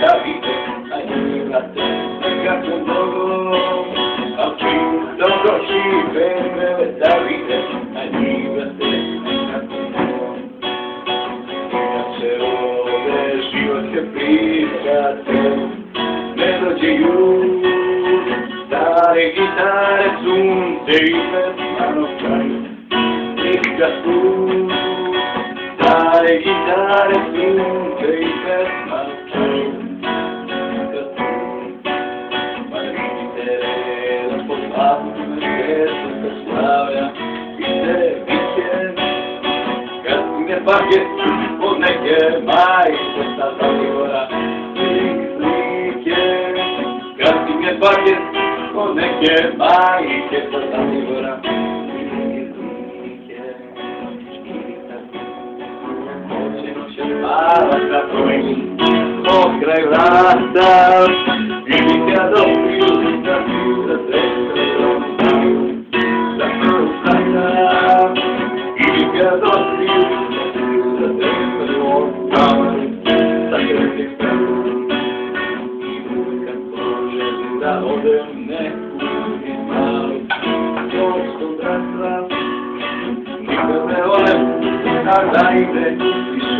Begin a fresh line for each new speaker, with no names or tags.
Davide, aiutate, ragazzo nuovo you. Tare gitare zum Teifer Manokai. Nicca tu. Tare gitare zum Teifer Manokai. Nicca tu. Ma ritere la posata che tutta slavia. Vite, paket od neke majke sa će spavati na tvojim pokraj vrata Ili kad opiju da piju da sreće da prvu vrata da odem neku iz malih Svojskog bratstva Nikad ne odem kada ide više